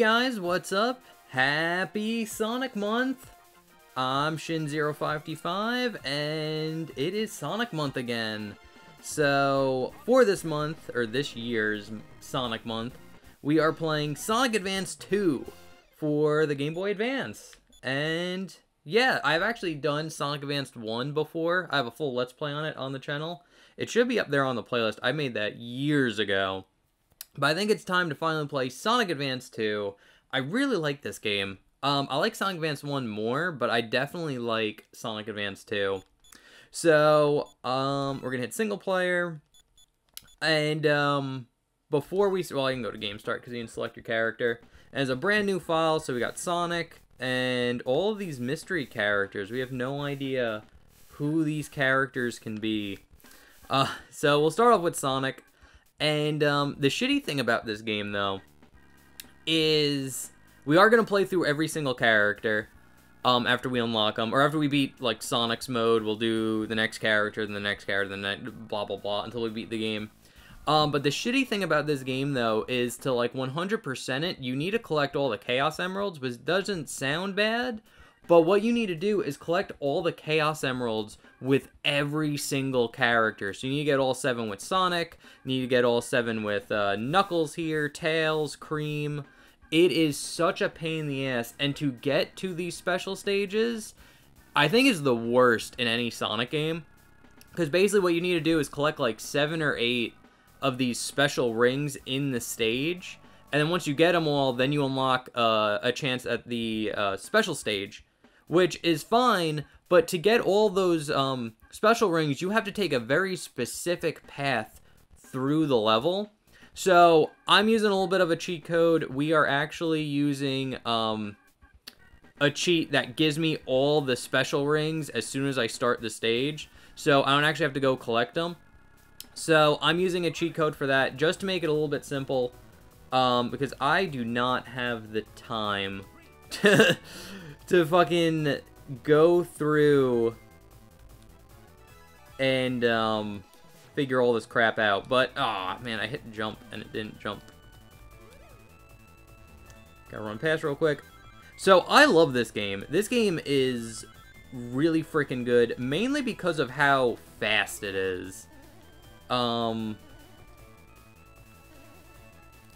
Guys, what's up? Happy Sonic Month! I'm Xin0555, and it is Sonic Month again. So, for this month, or this year's Sonic Month, we are playing Sonic Advance 2 for the Game Boy Advance. And, yeah, I've actually done Sonic Advance 1 before. I have a full Let's Play on it on the channel. It should be up there on the playlist. I made that years ago. But I think it's time to finally play Sonic Advance 2. I really like this game. Um, I like Sonic Advance 1 more, but I definitely like Sonic Advance 2. So, um, we're gonna hit single player. And, um, before we, well, I can go to game start because you can select your character. And it's a brand new file, so we got Sonic and all of these mystery characters. We have no idea who these characters can be. Uh, so we'll start off with Sonic. And um, the shitty thing about this game, though, is we are going to play through every single character um, after we unlock them. Or after we beat, like, Sonic's mode, we'll do the next character, then the next character, then that, blah, blah, blah, until we beat the game. Um, but the shitty thing about this game, though, is to, like, 100% it, you need to collect all the Chaos Emeralds, which doesn't sound bad, but what you need to do is collect all the Chaos Emeralds with every single character. So you need to get all seven with Sonic, you need to get all seven with uh, Knuckles here, Tails, Cream. It is such a pain in the ass, and to get to these special stages, I think is the worst in any Sonic game. Because basically what you need to do is collect like seven or eight of these special rings in the stage. And then once you get them all, then you unlock uh, a chance at the uh, special stage which is fine, but to get all those um, special rings, you have to take a very specific path through the level. So I'm using a little bit of a cheat code. We are actually using um, a cheat that gives me all the special rings as soon as I start the stage. So I don't actually have to go collect them. So I'm using a cheat code for that just to make it a little bit simple. Um, because I do not have the time to, to fucking go through and um, figure all this crap out. But, ah, oh, man, I hit jump and it didn't jump. Gotta run past real quick. So, I love this game. This game is really freaking good, mainly because of how fast it is. Um,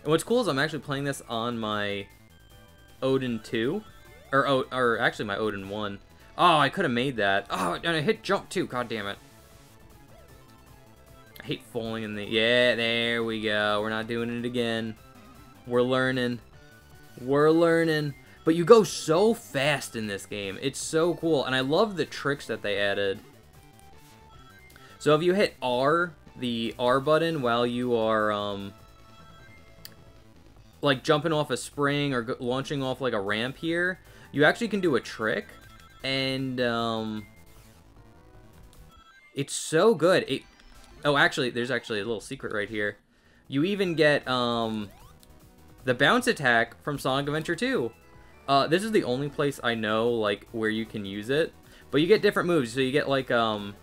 and what's cool is I'm actually playing this on my Odin 2. Or, oh, or actually my Odin 1. Oh, I could have made that. Oh, and I hit jump too. God damn it. I hate falling in the... Yeah, there we go. We're not doing it again. We're learning. We're learning. But you go so fast in this game. It's so cool. And I love the tricks that they added. So if you hit R, the R button, while you are, um... Like, jumping off a spring or launching off, like, a ramp here you actually can do a trick, and um, it's so good. It, oh, actually, there's actually a little secret right here. You even get um, the bounce attack from Sonic Adventure 2. Uh, this is the only place I know like where you can use it, but you get different moves. So you get like um,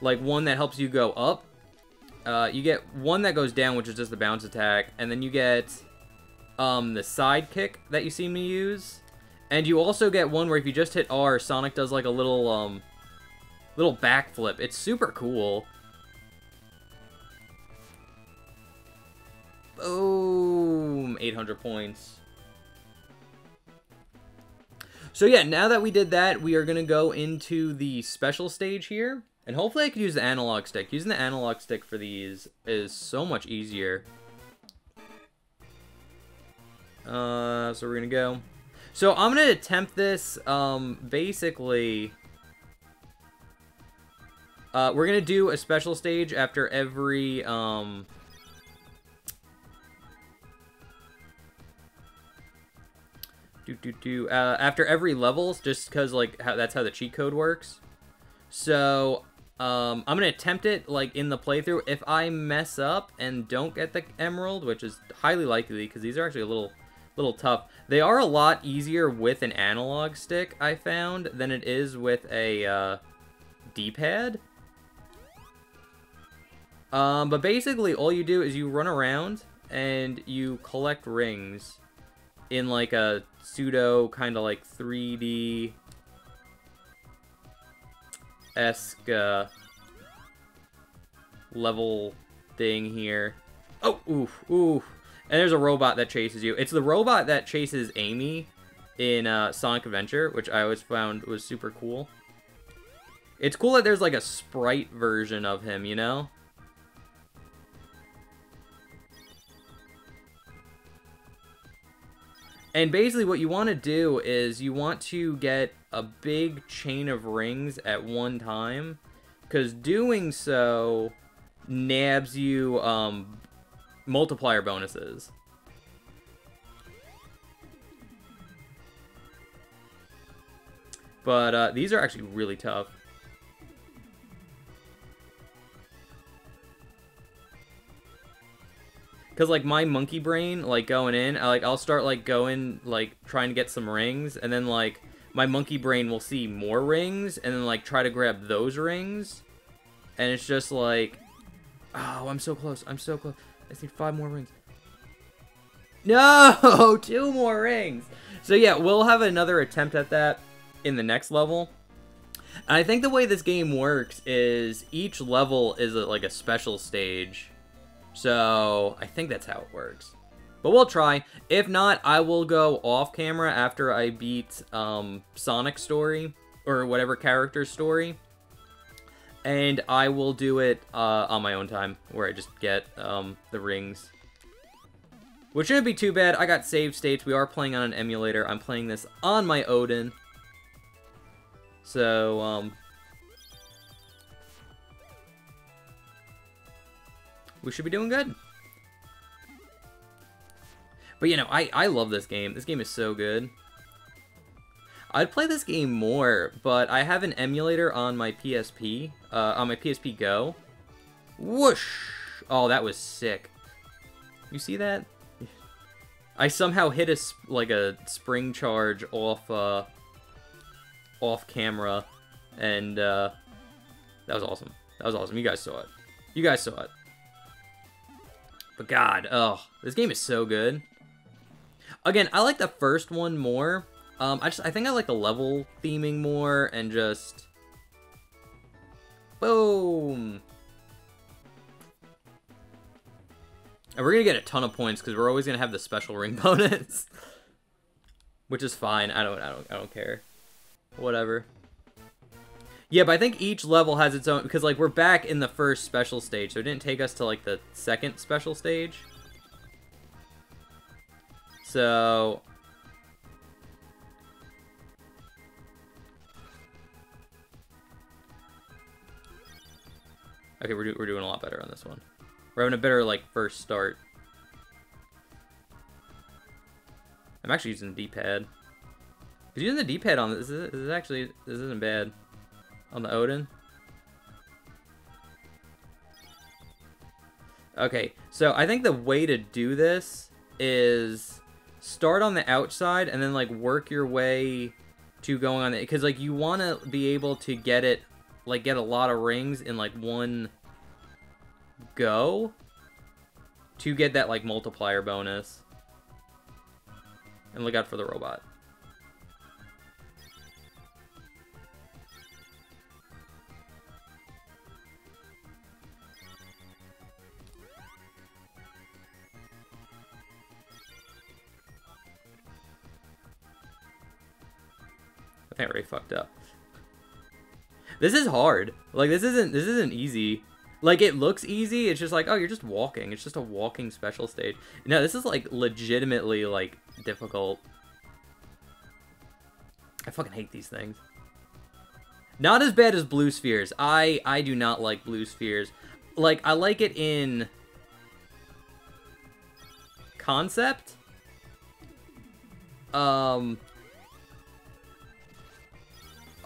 like one that helps you go up. Uh, you get one that goes down, which is just the bounce attack, and then you get um, the side kick that you see me use. And you also get one where if you just hit R, Sonic does like a little, um, little backflip. It's super cool. Boom! 800 points. So yeah, now that we did that, we are going to go into the special stage here. And hopefully I can use the analog stick. Using the analog stick for these is so much easier. Uh, so we're going to go. So I'm going to attempt this, um, basically... Uh, we're going to do a special stage after every, um... Do, do, do. Uh, after every levels, just because, like, how, that's how the cheat code works. So, um, I'm going to attempt it, like, in the playthrough. If I mess up and don't get the emerald, which is highly likely, because these are actually a little little tough. They are a lot easier with an analog stick, I found, than it is with a uh, D-pad. Um, but basically, all you do is you run around and you collect rings. in like a pseudo kind of like 3D esque uh, level thing here. Oh, oof, oof. And there's a robot that chases you. It's the robot that chases Amy in uh, Sonic Adventure, which I always found was super cool. It's cool that there's like a sprite version of him, you know? And basically what you want to do is you want to get a big chain of rings at one time. Because doing so nabs you um, multiplier bonuses. But uh, these are actually really tough. Cause like my monkey brain, like going in, I like I'll start like going like trying to get some rings, and then like my monkey brain will see more rings, and then like try to grab those rings, and it's just like, oh, I'm so close, I'm so close. I need five more rings. No, two more rings. So yeah, we'll have another attempt at that in the next level. And I think the way this game works is each level is a, like a special stage. So I think that's how it works. But we'll try. If not, I will go off camera after I beat um, Sonic story or whatever character story. And I will do it uh, on my own time where I just get um, the rings. Which shouldn't be too bad. I got save states. We are playing on an emulator. I'm playing this on my Odin. So, um, we should be doing good. But, you know, I, I love this game. This game is so good. I'd play this game more, but I have an emulator on my PSP, uh, on my PSP Go. Whoosh! Oh, that was sick. You see that? I somehow hit a, like, a spring charge off, uh, off camera, and, uh, that was awesome. That was awesome. You guys saw it. You guys saw it. But God, oh, this game is so good. Again, I like the first one more. Um, I just I think I like the level theming more and just boom. And we're gonna get a ton of points because we're always gonna have the special ring bonus, which is fine. I don't I don't I don't care. Whatever. Yeah, but I think each level has its own, because, like, we're back in the first special stage, so it didn't take us to, like, the second special stage. So... Okay, we're, do we're doing a lot better on this one. We're having a better, like, first start. I'm actually using the D-pad. Because using the D-pad on this, this is actually, this isn't bad on the Odin. Okay, so I think the way to do this is start on the outside and then like work your way to going on it because like you want to be able to get it like get a lot of rings in like one go to get that like multiplier bonus and look out for the robot I think I already fucked up. This is hard. Like this isn't this isn't easy. Like it looks easy. It's just like oh you're just walking. It's just a walking special stage. No, this is like legitimately like difficult. I fucking hate these things. Not as bad as blue spheres. I I do not like blue spheres. Like I like it in concept. Um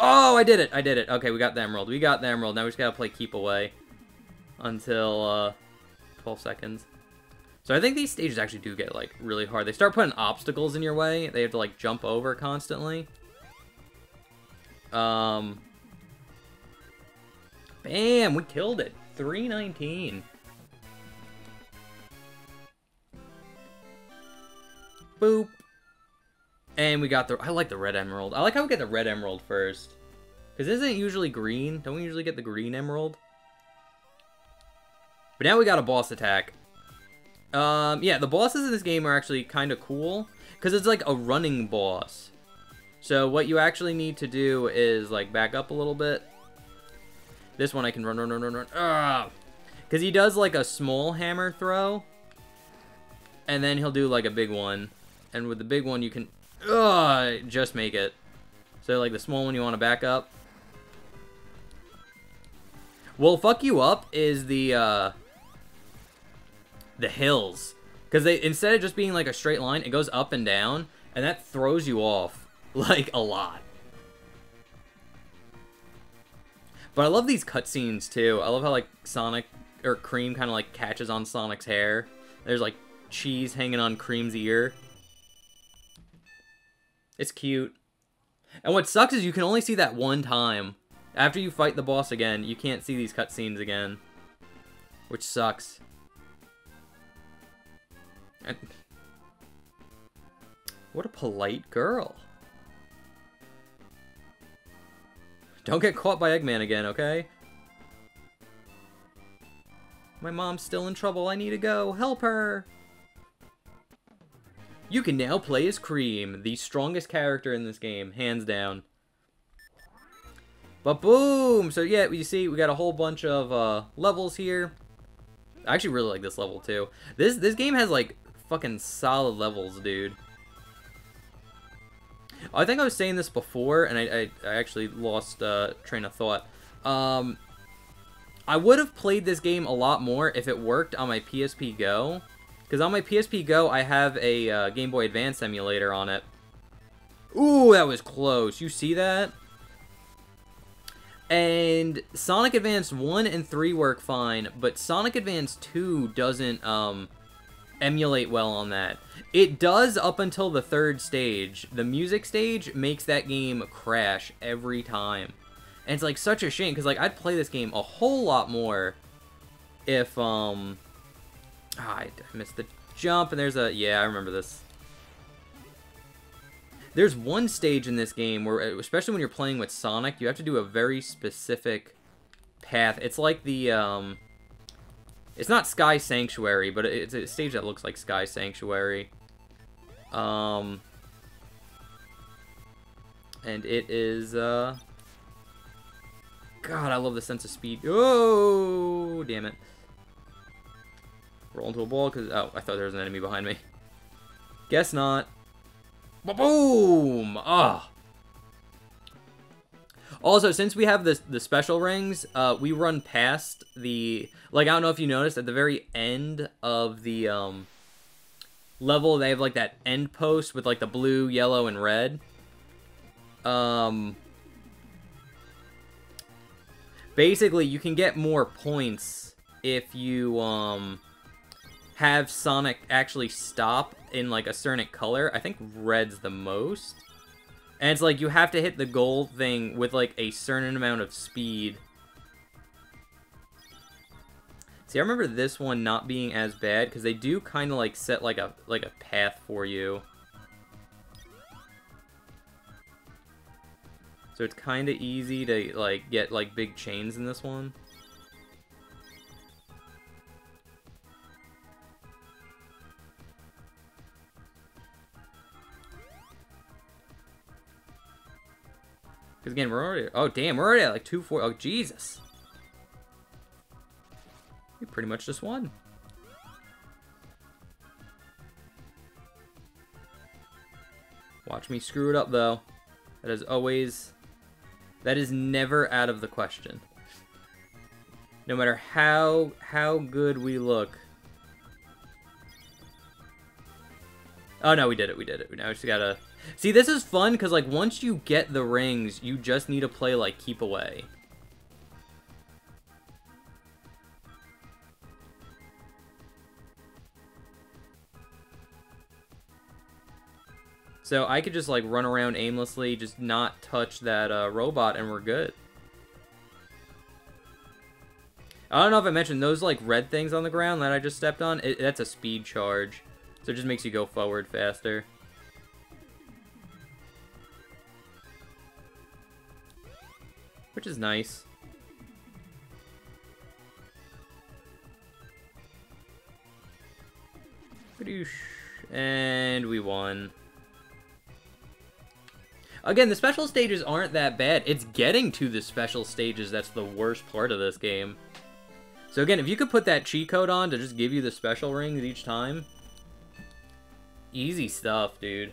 Oh, I did it. I did it. Okay, we got the emerald. We got the emerald. Now we just gotta play keep away until uh, 12 seconds. So I think these stages actually do get, like, really hard. They start putting obstacles in your way. They have to, like, jump over constantly. Um, bam, we killed it. 319. Boop. And we got the... I like the red emerald. I like how we get the red emerald first. Because isn't it usually green? Don't we usually get the green emerald? But now we got a boss attack. Um, yeah, the bosses in this game are actually kind of cool. Because it's like a running boss. So what you actually need to do is like back up a little bit. This one I can run, run, run, run, run. Ah! Because he does like a small hammer throw. And then he'll do like a big one. And with the big one you can uh, just make it. So like the small one you want to back up. Well, fuck you up is the uh, the hills. Because they instead of just being like a straight line, it goes up and down, and that throws you off like a lot. But I love these cutscenes too. I love how like Sonic or Cream kind of like catches on Sonic's hair. There's like cheese hanging on Cream's ear. It's cute. And what sucks is you can only see that one time. After you fight the boss again, you can't see these cutscenes again. Which sucks. And what a polite girl. Don't get caught by Eggman again, okay? My mom's still in trouble. I need to go. Help her! You can now play as Cream, the strongest character in this game, hands down. But boom! So yeah, you see, we got a whole bunch of uh, levels here. I actually really like this level too. This this game has like fucking solid levels, dude. I think I was saying this before, and I, I, I actually lost uh, train of thought. Um, I would have played this game a lot more if it worked on my PSP Go. Because on my PSP Go, I have a uh, Game Boy Advance emulator on it. Ooh, that was close. You see that? And Sonic Advance 1 and 3 work fine, but Sonic Advance 2 doesn't um, emulate well on that. It does up until the third stage. The music stage makes that game crash every time. And it's like such a shame, because like I'd play this game a whole lot more if um Ah, I missed the jump, and there's a... Yeah, I remember this. There's one stage in this game where, especially when you're playing with Sonic, you have to do a very specific path. It's like the, um... It's not Sky Sanctuary, but it's a stage that looks like Sky Sanctuary. Um... And it is, uh... God, I love the sense of speed. Oh, damn it. Roll into a ball, because... Oh, I thought there was an enemy behind me. Guess not. Boom! Ah! Also, since we have the, the special rings, uh, we run past the... Like, I don't know if you noticed, at the very end of the um, level, they have, like, that end post with, like, the blue, yellow, and red. Um... Basically, you can get more points if you, um have Sonic actually stop in like a certain color. I think red's the most. And it's like you have to hit the gold thing with like a certain amount of speed. See, I remember this one not being as bad because they do kind of like set like a like a path for you. So it's kind of easy to like get like big chains in this one. Because again, we're already... Oh, damn, we're already at like 2-4. Oh, Jesus. We pretty much just won. Watch me screw it up, though. That is always... That is never out of the question. No matter how how good we look. Oh, no, we did it. We did it. Now we just gotta See, this is fun because, like, once you get the rings, you just need to play, like, keep away. So I could just, like, run around aimlessly, just not touch that uh, robot, and we're good. I don't know if I mentioned those, like, red things on the ground that I just stepped on. It, that's a speed charge. So it just makes you go forward faster. Which is nice. And we won. Again, the special stages aren't that bad. It's getting to the special stages that's the worst part of this game. So again, if you could put that cheat code on to just give you the special rings each time, easy stuff, dude.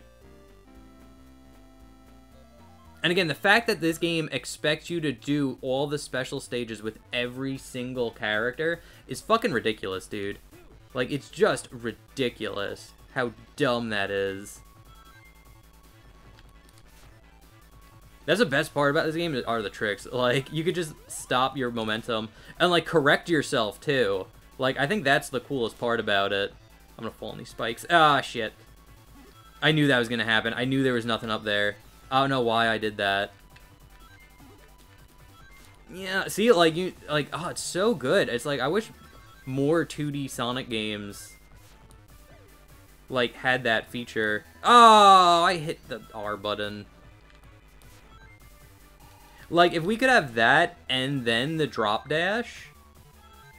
And again, the fact that this game expects you to do all the special stages with every single character is fucking ridiculous, dude. Like, it's just ridiculous how dumb that is. That's the best part about this game are the tricks. Like, you could just stop your momentum and, like, correct yourself, too. Like, I think that's the coolest part about it. I'm gonna fall on these spikes. Ah, shit. I knew that was gonna happen. I knew there was nothing up there. I don't know why I did that. Yeah, see, like, you, like, oh, it's so good. It's like, I wish more 2D Sonic games, like, had that feature. Oh, I hit the R button. Like, if we could have that and then the drop dash,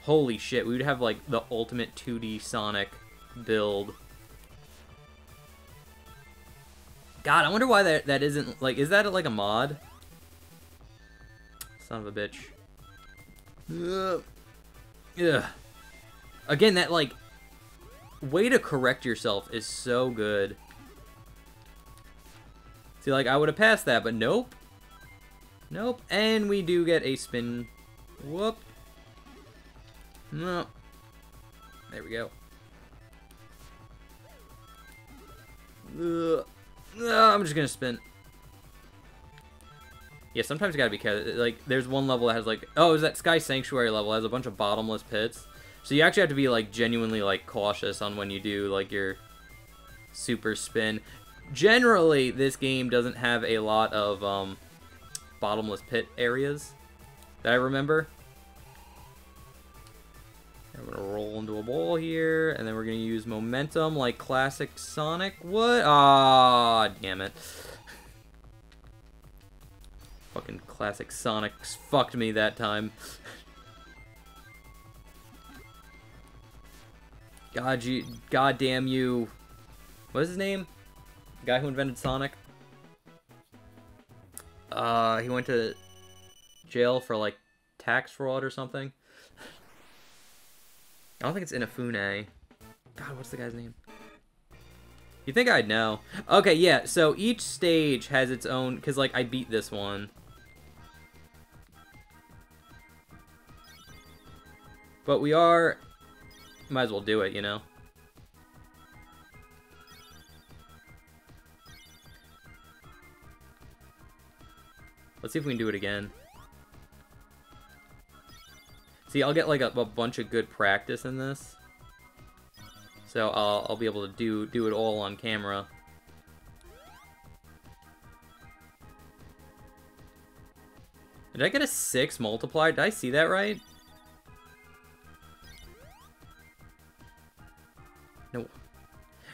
holy shit, we would have, like, the ultimate 2D Sonic build. God, I wonder why that, that isn't, like, is that, like, a mod? Son of a bitch. Ugh. Ugh. Again, that, like, way to correct yourself is so good. See, like, I would have passed that, but nope. Nope. And we do get a spin. Whoop. No. There we go. Ugh. Ugh, I'm just gonna spin. Yeah, sometimes you gotta be careful. Like, there's one level that has like, oh, is that Sky Sanctuary level? It has a bunch of bottomless pits. So you actually have to be like genuinely like cautious on when you do like your super spin. Generally, this game doesn't have a lot of um, bottomless pit areas that I remember. I'm gonna roll into a ball here, and then we're gonna use momentum like classic Sonic. What? Ah, damn it. Fucking classic Sonic fucked me that time. God, you, God damn you. What is his name? The guy who invented Sonic? Uh, he went to jail for like tax fraud or something. I don't think it's Inafune. God, what's the guy's name? You think I'd know? Okay, yeah. So each stage has its own, because like I beat this one. But we are, might as well do it, you know. Let's see if we can do it again. See, I'll get like a, a bunch of good practice in this. So I'll, I'll be able to do, do it all on camera. Did I get a 6 multiplier? Did I see that right? No.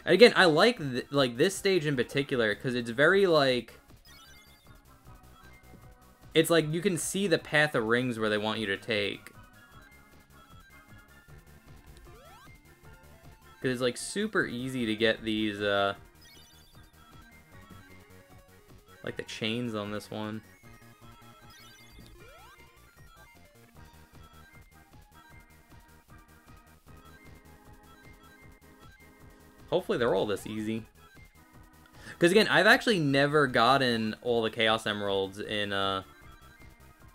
And again, I like th like this stage in particular because it's very like it's like you can see the path of rings where they want you to take. Because it's like super easy to get these, uh, like the chains on this one. Hopefully they're all this easy. Because again, I've actually never gotten all the Chaos Emeralds in, uh,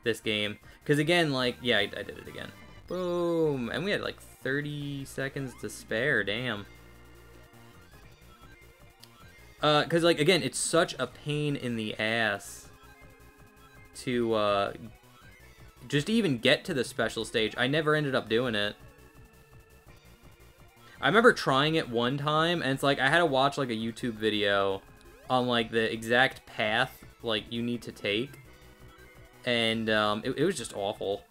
this game. Because again, like, yeah, I, I did it again. Boom! And we had like 30 seconds to spare, damn. Uh, cause like, again, it's such a pain in the ass to, uh, just even get to the special stage. I never ended up doing it. I remember trying it one time, and it's like, I had to watch, like, a YouTube video on, like, the exact path, like, you need to take and um, it, it, was just awful.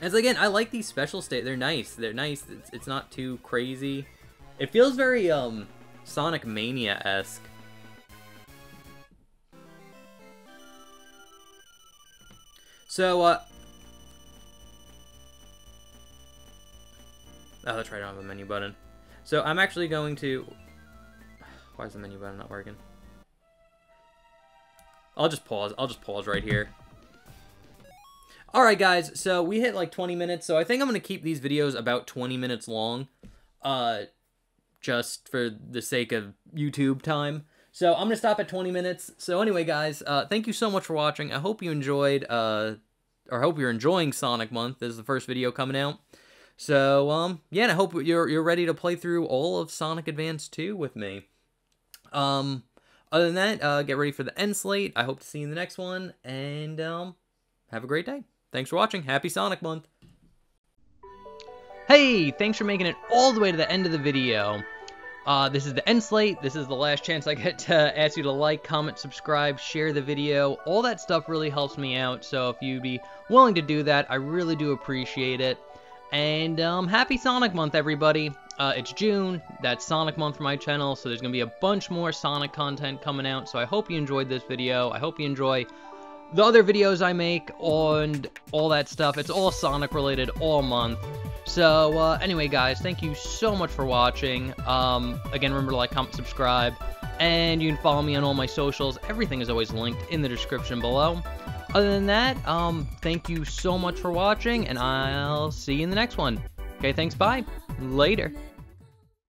As again, I like these special state. They're nice. They're nice. It's, it's not too crazy. It feels very um Sonic Mania esque. So, uh... Oh, that's right, I don't have a menu button. So, I'm actually going to... Why is the menu button not working? I'll just pause. I'll just pause right here. Alright, guys, so we hit like 20 minutes, so I think I'm going to keep these videos about 20 minutes long. Uh, just for the sake of YouTube time. So I'm going to stop at 20 minutes. So anyway, guys, uh, thank you so much for watching. I hope you enjoyed, uh, or hope you're enjoying Sonic Month. This is the first video coming out. So, um, yeah, and I hope you're, you're ready to play through all of Sonic Advance 2 with me. Um, other than that, uh, get ready for the end slate. I hope to see you in the next one, and, um, have a great day. Thanks for watching. Happy Sonic Month. Hey, thanks for making it all the way to the end of the video. Uh, this is the end slate. This is the last chance I get to ask you to like, comment, subscribe, share the video. All that stuff really helps me out, so if you'd be willing to do that, I really do appreciate it. And um, happy Sonic Month, everybody. Uh, it's June. That's Sonic Month for my channel, so there's going to be a bunch more Sonic content coming out. So I hope you enjoyed this video. I hope you enjoy the other videos I make and all that stuff. It's all Sonic related all month. So, uh, anyway, guys, thank you so much for watching. Um, again, remember to like, comment, subscribe, and you can follow me on all my socials. Everything is always linked in the description below. Other than that, um, thank you so much for watching, and I'll see you in the next one. Okay, thanks, bye. Later.